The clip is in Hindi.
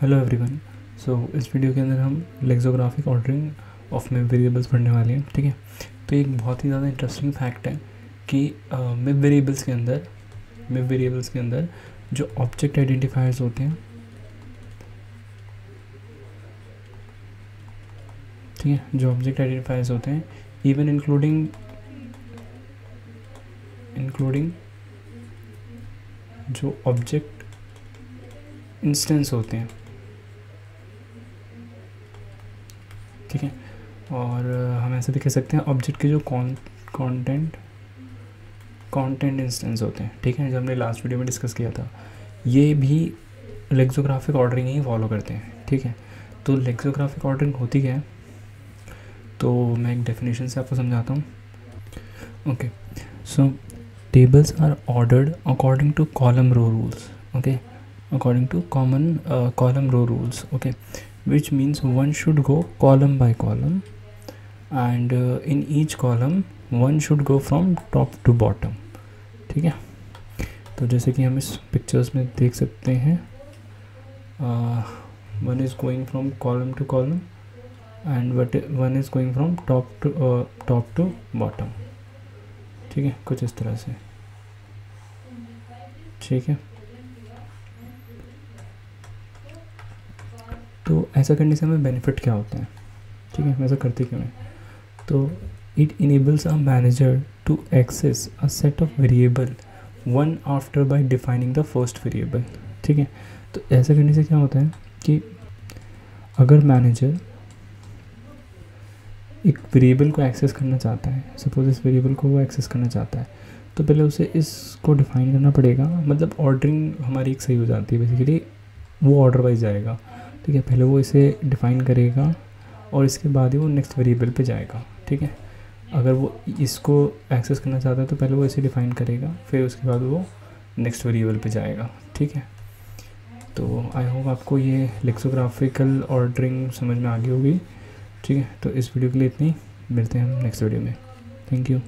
हेलो एवरीवन सो इस वीडियो के अंदर हम लेक्सोग्राफिक ऑर्डरिंग ऑफ़ में वेरिएबल्स पढ़ने वाले हैं, ठीक है? तो एक बहुत ही ज़्यादा इंटरेस्टिंग फैक्ट है कि मिब वेरिएबल्स के अंदर मिब वेरिएबल्स के अंदर जो ऑब्जेक्ट आइडेंटिफायर्स होते हैं, ठीक है? जो ऑब्जेक्ट आइडेंटिफायर्स होते हैं इवन इंक्लूडिंग इंक्लूडिंग जो ऑब्जेक्ट इंस्टेंस होते हैं ठीक है? और हम ऐसे भी कह सकते हैं ऑब्जेक्ट के जो कॉन्टेंट कॉन्टेंट इंस्टेंस होते हैं ठीक है? जो हमने लास्ट वीडियो में डिस्कस किया था ये भी लेक्सोग्राफिक ऑर्डरिंग ही फॉलो करते हैं ठीक है? तो लेक्सोग्राफिक ऑर्डरिंग होती है? तो मैं एक डेफिनेशन से आपको समझाता हूँ। Okay so are ordered according to column row rules okay? According to common uh, column row rules okay? Which means one should go column by column and uh, in each column one should go from top to bottom ठीक है तो जैसे कि हम इस पिक्चर्स में देख सकते हैं one is going from column to column and what one is going from top to top to bottom ठीक है कुछ इस तरह से ठीक है तो ऐसा करने से हमें बेनिफिट क्या होता है? ठीक है, हम ऐसा करते क्यों है? तो it enables a manager to access a set of variable one after by defining the first variable ठीक है? तो ऐसा करने से क्या होता है कि अगर मैनेजर एक वेरिएबल को एक्सेस करना चाहता है सपोज़ इस वेरिएबल को वो एक्सेस करना चाहता है तो पहले उसे इसको डिफाइन करना पड़ेगा। मतलब ऑर्डरिंग हमारी एक सही हो जाती है बेसिकली वो ऑर्डर वाइज जाएगा। ठीक है, पहले वो इसे डिफ़ाइन करेगा और इसके बाद ही वो नेक्स्ट वेरिएबल पे जाएगा, ठीक है? अगर वो इसको एक्सेस करना चाहता है तो पहले वो इसे डिफ़ाइन करेगा, फिर उसके बाद वो नेक्स्ट वेरिएबल पे जाएगा, ठीक है? तो आई होप आपको ये लेक्सोग्राफिकल ऑर्डरिंग समझ में आ गई होगी, ठीक है? तो इस वीडियो के लिए इतनी, मिलते हैं हम नेक्स्ट वीडियो में। Thank you